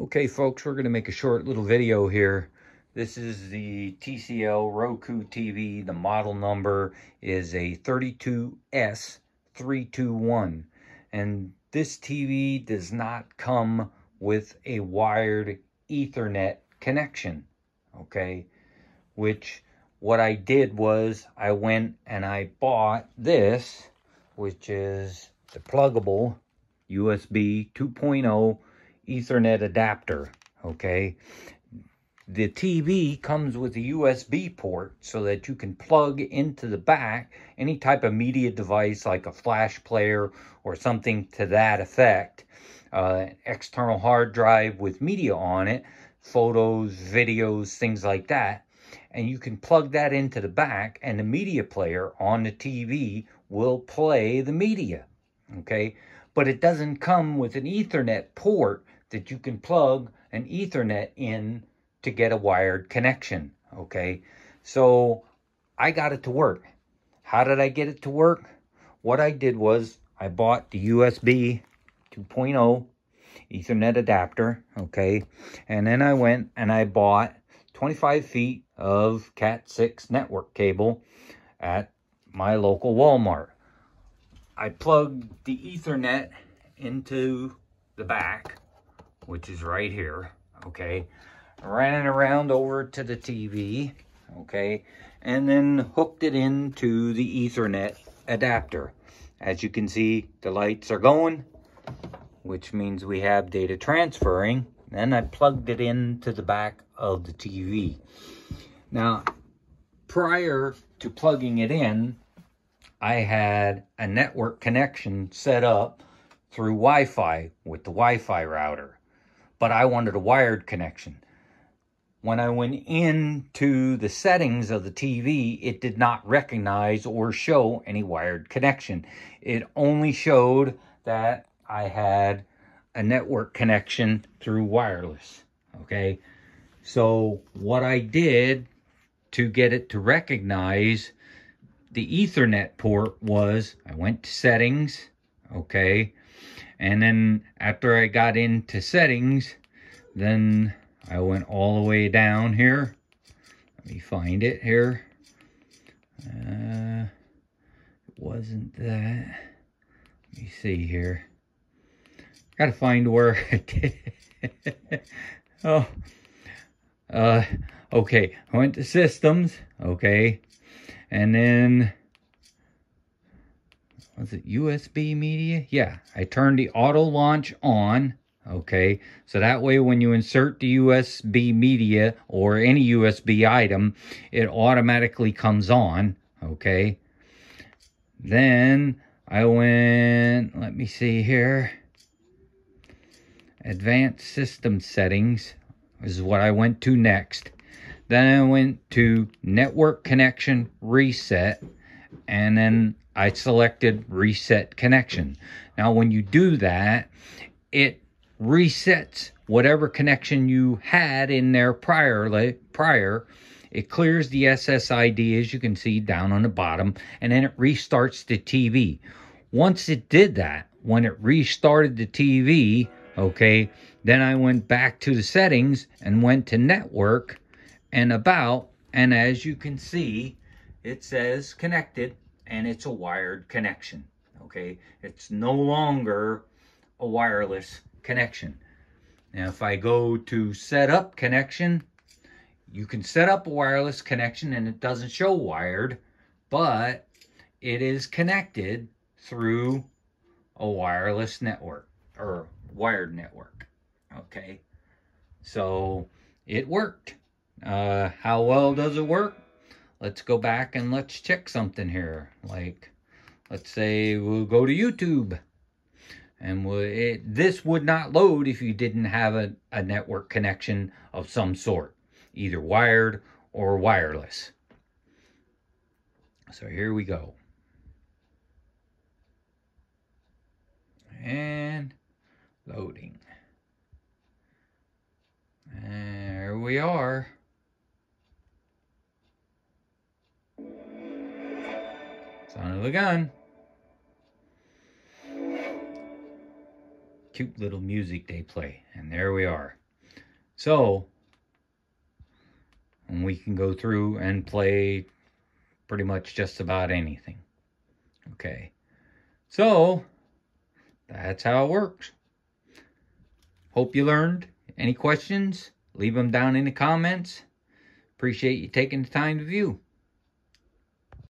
Okay, folks, we're going to make a short little video here. This is the TCL Roku TV. The model number is a 32S321. And this TV does not come with a wired Ethernet connection, okay? Which what I did was I went and I bought this, which is the Plugable USB 2.0 Ethernet adapter, okay? The TV comes with a USB port so that you can plug into the back any type of media device like a flash player or something to that effect. Uh, external hard drive with media on it, photos, videos, things like that. And you can plug that into the back and the media player on the TV will play the media. Okay, but it doesn't come with an Ethernet port that you can plug an Ethernet in to get a wired connection. Okay, so I got it to work. How did I get it to work? What I did was I bought the USB 2.0 Ethernet adapter, okay, and then I went and I bought 25 feet of Cat6 network cable at my local Walmart. I plugged the Ethernet into the back, which is right here, okay? Ran it around over to the TV, okay? And then hooked it into the Ethernet adapter. As you can see, the lights are going, which means we have data transferring. Then I plugged it into the back of the TV. Now, prior to plugging it in, I had a network connection set up through Wi-Fi with the Wi-Fi router, but I wanted a wired connection. When I went into the settings of the TV, it did not recognize or show any wired connection. It only showed that I had a network connection through wireless, okay? So what I did to get it to recognize the Ethernet port was I went to settings, okay, and then after I got into settings, then I went all the way down here. Let me find it here. Uh, it wasn't that. Let me see here. Gotta find where I did. oh, uh, okay. I went to systems, okay, and then, was it USB media? Yeah, I turned the auto launch on. Okay, so that way when you insert the USB media or any USB item, it automatically comes on. Okay, then I went, let me see here, advanced system settings is what I went to next. Then I went to network connection reset and then I selected reset connection. Now when you do that, it resets whatever connection you had in there prior prior it clears the SSID as you can see down on the bottom and then it restarts the TV. Once it did that, when it restarted the TV, okay, then I went back to the settings and went to network and about and as you can see it says connected and it's a wired connection okay? It's no longer a wireless connection. Now if I go to set up connection you can set up a wireless connection and it doesn't show wired but it is connected through a wireless network or wired network okay? So it worked. Uh, how well does it work? Let's go back and let's check something here. Like, let's say we'll go to YouTube. And we'll, it, this would not load if you didn't have a, a network connection of some sort. Either wired or wireless. So here we go. And loading. There we are. Son of a gun. Cute little music they play. And there we are. So, we can go through and play pretty much just about anything. Okay. So, that's how it works. Hope you learned. Any questions? Leave them down in the comments. Appreciate you taking the time to view.